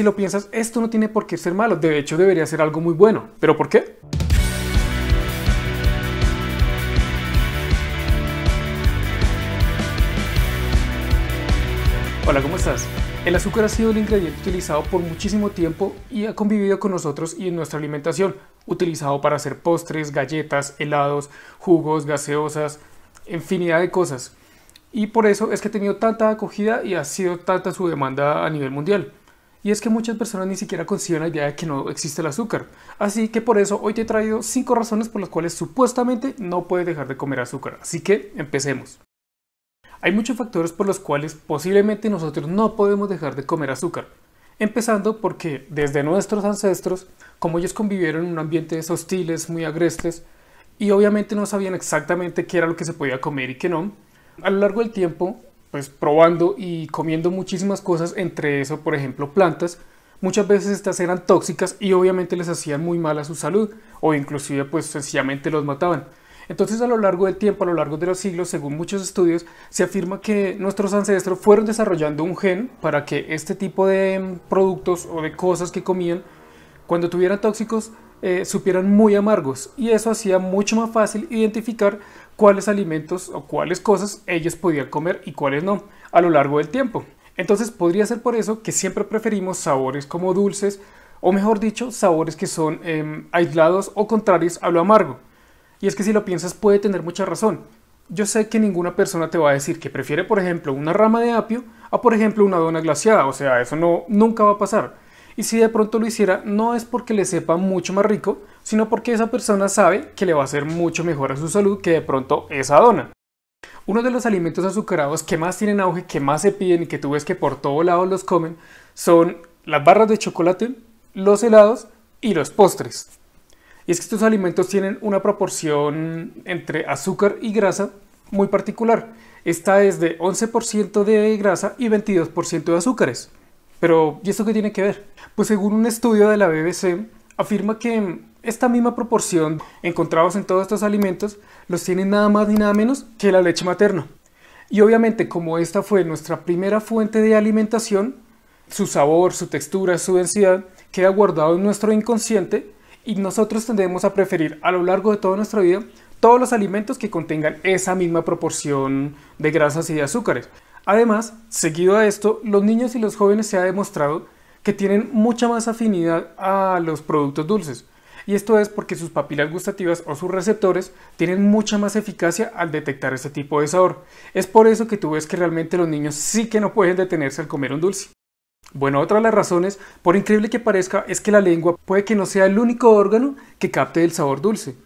si lo piensas, esto no tiene por qué ser malo, de hecho debería ser algo muy bueno. ¿Pero por qué? Hola, ¿cómo estás? El azúcar ha sido el ingrediente utilizado por muchísimo tiempo y ha convivido con nosotros y en nuestra alimentación, utilizado para hacer postres, galletas, helados, jugos, gaseosas, infinidad de cosas. Y por eso es que ha tenido tanta acogida y ha sido tanta su demanda a nivel mundial. Y es que muchas personas ni siquiera conciben la idea de que no existe el azúcar. Así que por eso hoy te he traído 5 razones por las cuales supuestamente no puedes dejar de comer azúcar. Así que empecemos. Hay muchos factores por los cuales posiblemente nosotros no podemos dejar de comer azúcar. Empezando porque desde nuestros ancestros, como ellos convivieron en un ambiente hostiles, muy agrestes, y obviamente no sabían exactamente qué era lo que se podía comer y qué no, a lo largo del tiempo, pues probando y comiendo muchísimas cosas, entre eso, por ejemplo, plantas, muchas veces estas eran tóxicas y obviamente les hacían muy mal a su salud o inclusive pues sencillamente los mataban. Entonces a lo largo del tiempo, a lo largo de los siglos, según muchos estudios, se afirma que nuestros ancestros fueron desarrollando un gen para que este tipo de mm, productos o de cosas que comían, cuando tuvieran tóxicos, eh, supieran muy amargos. Y eso hacía mucho más fácil identificar cuáles alimentos o cuáles cosas ellos podían comer y cuáles no a lo largo del tiempo. Entonces podría ser por eso que siempre preferimos sabores como dulces o mejor dicho, sabores que son em, aislados o contrarios a lo amargo. Y es que si lo piensas puede tener mucha razón. Yo sé que ninguna persona te va a decir que prefiere, por ejemplo, una rama de apio a, por ejemplo, una dona glaciada. O sea, eso no, nunca va a pasar. Y si de pronto lo hiciera, no es porque le sepa mucho más rico, sino porque esa persona sabe que le va a hacer mucho mejor a su salud que de pronto esa dona. Uno de los alimentos azucarados que más tienen auge, que más se piden y que tú ves que por todos lados los comen, son las barras de chocolate, los helados y los postres. Y es que estos alimentos tienen una proporción entre azúcar y grasa muy particular. Esta es de 11% de grasa y 22% de azúcares. Pero, ¿y esto qué tiene que ver? Pues según un estudio de la BBC, afirma que esta misma proporción encontrados en todos estos alimentos los tienen nada más ni nada menos que la leche materna. Y obviamente como esta fue nuestra primera fuente de alimentación, su sabor, su textura, su densidad queda guardado en nuestro inconsciente y nosotros tendemos a preferir a lo largo de toda nuestra vida todos los alimentos que contengan esa misma proporción de grasas y de azúcares. Además, seguido a esto, los niños y los jóvenes se ha demostrado que tienen mucha más afinidad a los productos dulces. Y esto es porque sus papilas gustativas o sus receptores tienen mucha más eficacia al detectar este tipo de sabor. Es por eso que tú ves que realmente los niños sí que no pueden detenerse al comer un dulce. Bueno, otra de las razones, por increíble que parezca, es que la lengua puede que no sea el único órgano que capte el sabor dulce.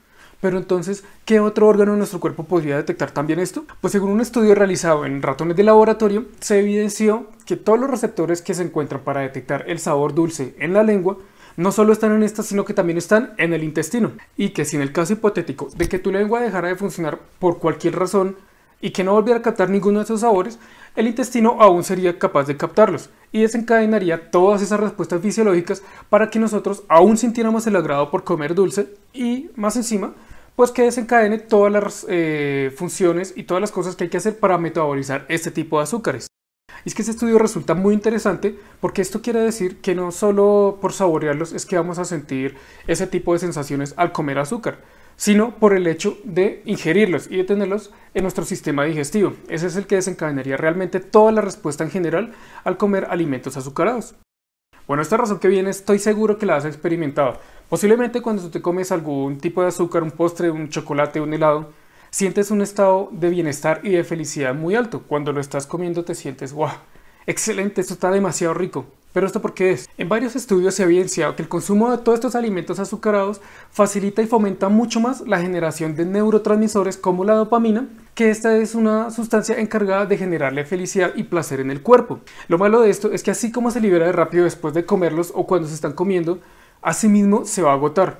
Pero entonces, ¿qué otro órgano de nuestro cuerpo podría detectar también esto? Pues según un estudio realizado en ratones de laboratorio, se evidenció que todos los receptores que se encuentran para detectar el sabor dulce en la lengua no solo están en esta, sino que también están en el intestino. Y que si en el caso hipotético de que tu lengua dejara de funcionar por cualquier razón y que no volviera a captar ninguno de esos sabores, el intestino aún sería capaz de captarlos y desencadenaría todas esas respuestas fisiológicas para que nosotros aún sintiéramos el agrado por comer dulce y más encima pues que desencadene todas las eh, funciones y todas las cosas que hay que hacer para metabolizar este tipo de azúcares. Y es que este estudio resulta muy interesante porque esto quiere decir que no solo por saborearlos es que vamos a sentir ese tipo de sensaciones al comer azúcar, sino por el hecho de ingerirlos y de tenerlos en nuestro sistema digestivo. Ese es el que desencadenaría realmente toda la respuesta en general al comer alimentos azucarados. Bueno, esta razón que viene estoy seguro que la has experimentado. Posiblemente cuando tú te comes algún tipo de azúcar, un postre, un chocolate, un helado, sientes un estado de bienestar y de felicidad muy alto. Cuando lo estás comiendo te sientes, wow, excelente, esto está demasiado rico. ¿Pero esto por qué es? En varios estudios se ha evidenciado que el consumo de todos estos alimentos azucarados facilita y fomenta mucho más la generación de neurotransmisores como la dopamina, que esta es una sustancia encargada de generarle felicidad y placer en el cuerpo. Lo malo de esto es que así como se libera de rápido después de comerlos o cuando se están comiendo, asimismo se va a agotar.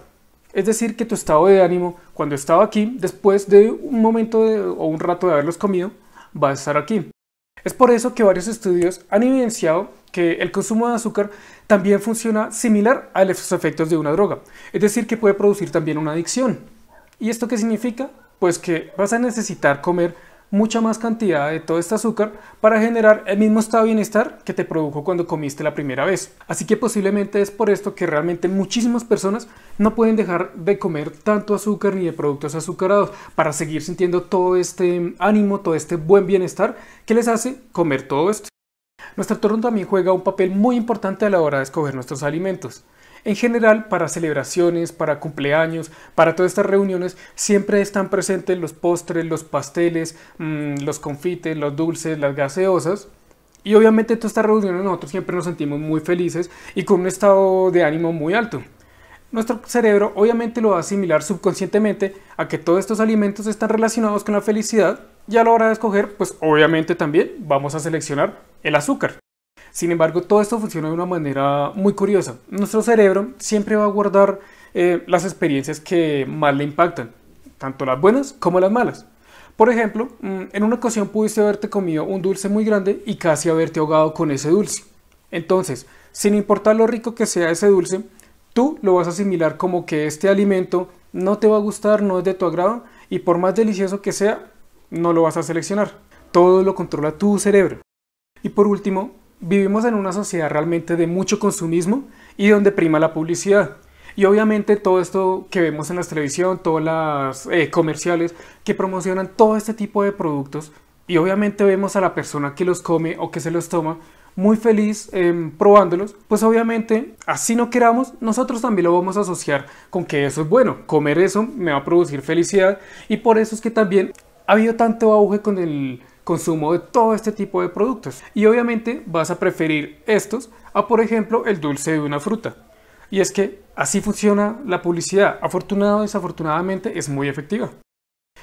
Es decir, que tu estado de ánimo cuando estaba aquí, después de un momento o un rato de haberlos comido, va a estar aquí. Es por eso que varios estudios han evidenciado que el consumo de azúcar también funciona similar a los efectos de una droga, es decir, que puede producir también una adicción. ¿Y esto qué significa? Pues que vas a necesitar comer mucha más cantidad de todo este azúcar para generar el mismo estado de bienestar que te produjo cuando comiste la primera vez. Así que posiblemente es por esto que realmente muchísimas personas no pueden dejar de comer tanto azúcar ni de productos azucarados para seguir sintiendo todo este ánimo, todo este buen bienestar que les hace comer todo esto. Nuestro entorno también juega un papel muy importante a la hora de escoger nuestros alimentos. En general, para celebraciones, para cumpleaños, para todas estas reuniones, siempre están presentes los postres, los pasteles, mm, los confites, los dulces, las gaseosas. Y obviamente en todas estas reuniones nosotros siempre nos sentimos muy felices y con un estado de ánimo muy alto. Nuestro cerebro obviamente lo va a asimilar subconscientemente a que todos estos alimentos están relacionados con la felicidad y a la hora de escoger, pues obviamente también vamos a seleccionar el azúcar. Sin embargo, todo esto funciona de una manera muy curiosa. Nuestro cerebro siempre va a guardar eh, las experiencias que más le impactan, tanto las buenas como las malas. Por ejemplo, mm, en una ocasión pudiste haberte comido un dulce muy grande y casi haberte ahogado con ese dulce. Entonces, sin importar lo rico que sea ese dulce, tú lo vas a asimilar como que este alimento no te va a gustar, no es de tu agrado y por más delicioso que sea, no lo vas a seleccionar. Todo lo controla tu cerebro. Y por último, vivimos en una sociedad realmente de mucho consumismo y donde prima la publicidad. Y obviamente todo esto que vemos en la televisión, todas las eh, comerciales que promocionan todo este tipo de productos, y obviamente vemos a la persona que los come o que se los toma muy feliz em, probándolos, pues obviamente así no queramos, nosotros también lo vamos a asociar con que eso es bueno, comer eso me va a producir felicidad y por eso es que también ha habido tanto auge con el consumo de todo este tipo de productos. Y obviamente vas a preferir estos a, por ejemplo, el dulce de una fruta. Y es que así funciona la publicidad. Afortunado o desafortunadamente es muy efectiva.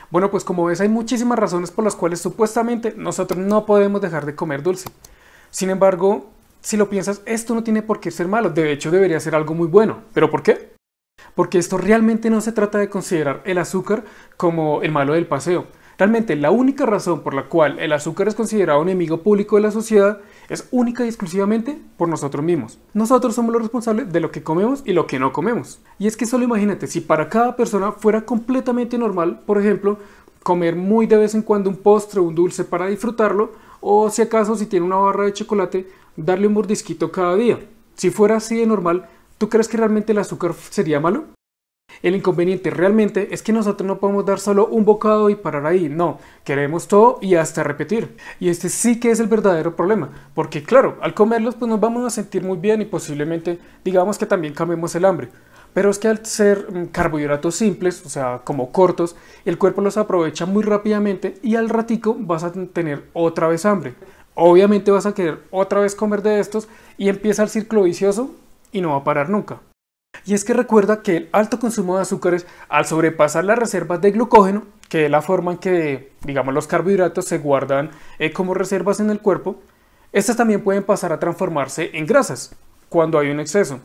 Bueno, pues como ves hay muchísimas razones por las cuales supuestamente nosotros no podemos dejar de comer dulce. Sin embargo, si lo piensas, esto no tiene por qué ser malo. De hecho, debería ser algo muy bueno. ¿Pero por qué? Porque esto realmente no se trata de considerar el azúcar como el malo del paseo Realmente la única razón por la cual el azúcar es considerado un enemigo público de la sociedad es única y exclusivamente por nosotros mismos. Nosotros somos los responsables de lo que comemos y lo que no comemos. Y es que solo imagínate, si para cada persona fuera completamente normal, por ejemplo, comer muy de vez en cuando un postre o un dulce para disfrutarlo, o si acaso si tiene una barra de chocolate, darle un mordisquito cada día. Si fuera así de normal, ¿tú crees que realmente el azúcar sería malo? El inconveniente realmente es que nosotros no podemos dar solo un bocado y parar ahí, no, queremos todo y hasta repetir. Y este sí que es el verdadero problema, porque claro, al comerlos pues nos vamos a sentir muy bien y posiblemente digamos que también cambiemos el hambre. Pero es que al ser mm, carbohidratos simples, o sea, como cortos, el cuerpo los aprovecha muy rápidamente y al ratico vas a tener otra vez hambre. Obviamente vas a querer otra vez comer de estos y empieza el círculo vicioso y no va a parar nunca. Y es que recuerda que el alto consumo de azúcares, al sobrepasar las reservas de glucógeno, que es la forma en que, digamos, los carbohidratos se guardan eh, como reservas en el cuerpo, estas también pueden pasar a transformarse en grasas cuando hay un exceso.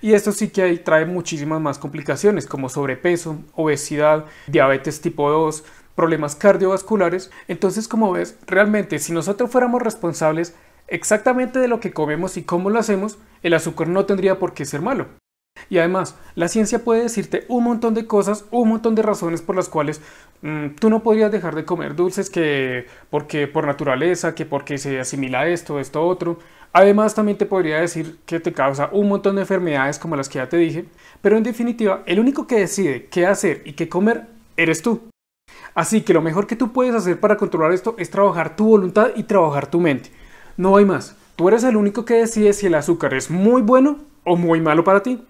Y esto sí que trae muchísimas más complicaciones como sobrepeso, obesidad, diabetes tipo 2, problemas cardiovasculares. Entonces, como ves, realmente si nosotros fuéramos responsables exactamente de lo que comemos y cómo lo hacemos, el azúcar no tendría por qué ser malo. Y además, la ciencia puede decirte un montón de cosas, un montón de razones por las cuales mm, tú no podrías dejar de comer dulces que porque por naturaleza, que porque se asimila esto, esto, otro. Además, también te podría decir que te causa un montón de enfermedades como las que ya te dije. Pero en definitiva, el único que decide qué hacer y qué comer eres tú. Así que lo mejor que tú puedes hacer para controlar esto es trabajar tu voluntad y trabajar tu mente. No hay más. Tú eres el único que decide si el azúcar es muy bueno o muy malo para ti.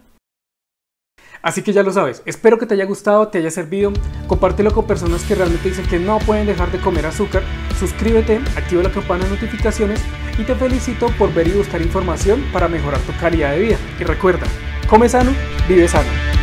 Así que ya lo sabes, espero que te haya gustado, te haya servido, compártelo con personas que realmente dicen que no pueden dejar de comer azúcar, suscríbete, activa la campana de notificaciones y te felicito por ver y buscar información para mejorar tu calidad de vida. Y recuerda, come sano, vive sano.